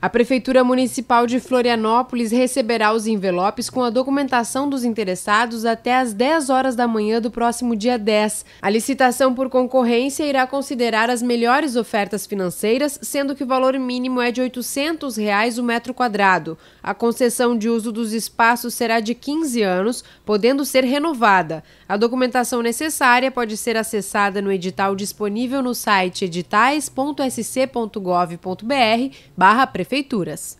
A Prefeitura Municipal de Florianópolis receberá os envelopes com a documentação dos interessados até às 10 horas da manhã do próximo dia 10. A licitação por concorrência irá considerar as melhores ofertas financeiras, sendo que o valor mínimo é de 800 reais o metro quadrado. A concessão de uso dos espaços será de 15 anos, podendo ser renovada. A documentação necessária pode ser acessada no edital disponível no site editais.sc.gov.br barra prefeituras.